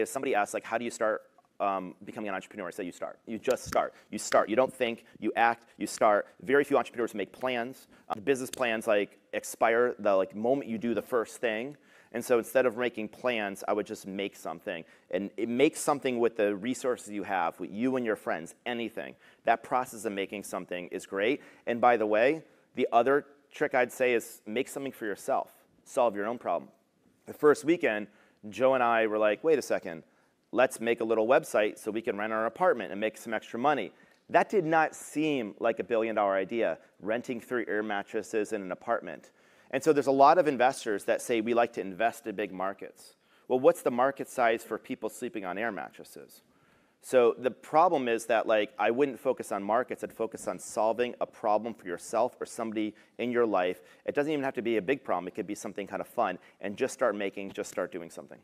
is somebody asks, like, how do you start um, becoming an entrepreneur? I say you start. You just start. You start. You don't think, you act, you start. Very few entrepreneurs make plans. Uh, business plans like expire the like moment you do the first thing. And so instead of making plans, I would just make something. And it makes something with the resources you have, with you and your friends, anything. That process of making something is great. And by the way, the other trick I'd say is make something for yourself. Solve your own problem. The first weekend, Joe and I were like, wait a second, let's make a little website so we can rent our apartment and make some extra money. That did not seem like a billion dollar idea, renting three air mattresses in an apartment. And so there's a lot of investors that say we like to invest in big markets. Well, what's the market size for people sleeping on air mattresses? So the problem is that like I wouldn't focus on markets, I'd focus on solving a problem for yourself or somebody in your life. It doesn't even have to be a big problem, it could be something kind of fun and just start making, just start doing something.